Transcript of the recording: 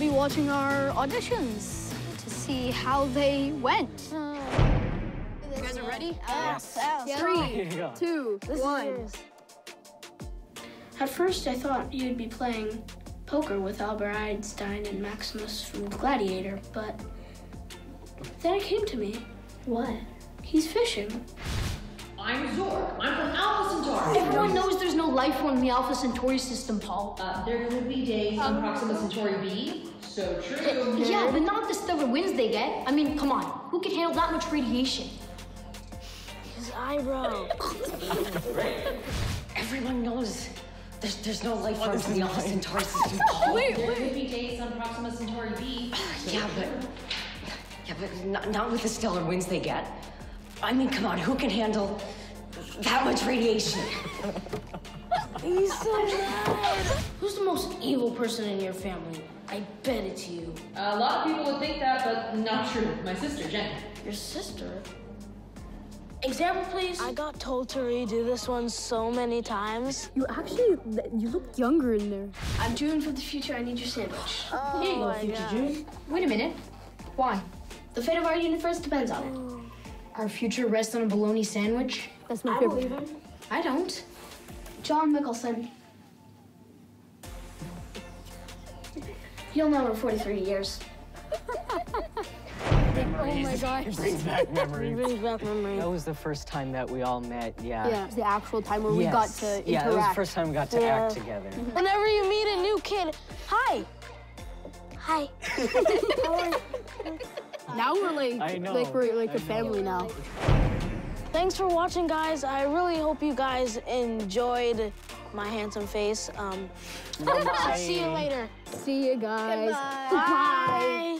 watching our auditions to see how they went. Uh, you guys are ready? Yes. Uh, Three, two, one. At first, I thought you'd be playing poker with Albert Einstein and Maximus from Gladiator, but then it came to me. What? He's fishing. I'm Zork. I'm from Alpha Centauri. Everyone knows there's no life form in the Alpha Centauri system, Paul. Uh, there could be days on Proxima Centauri B. So true. Yeah, but not the stellar winds they get. I mean, come on. Who can handle that much radiation? His eyebrow. Everyone knows there's, there's no life forms in the Alpha Centauri system. Paul. There could be days on Proxima Centauri B. Yeah, but yeah, but not, not with the stellar winds they get. I mean, come on, who can handle that much radiation? He's so mad. Who's the most evil person in your family? I bet it's you. A lot of people would think that, but not true. My sister, Jen. Your sister? Example, please. I got told to redo this one so many times. You actually, you look younger in there. I'm Joon from the future. I need your sandwich. Oh Here you go, future God. Joon. Wait a minute. Why? The fate of our universe depends on it. Our future rests on a bologna sandwich? That's my I favorite. believe him. I don't. John Mickelson. You'll know in 43 years. Oh my gosh. Brings back It memories. brings back memories. That was the first time that we all met. Yeah. Yeah, it's the actual time where we got to interact. Yeah, it was the first time we got to Yeah. act together. Mm-hmm. Whenever you meet a new kid, hi. Hi. How are you? Now we're like, I know, like we're like I a family now. Thanks for watching, guys. I really hope you guys enjoyed my handsome face. Um, Bye. see you later. See you guys. Bye.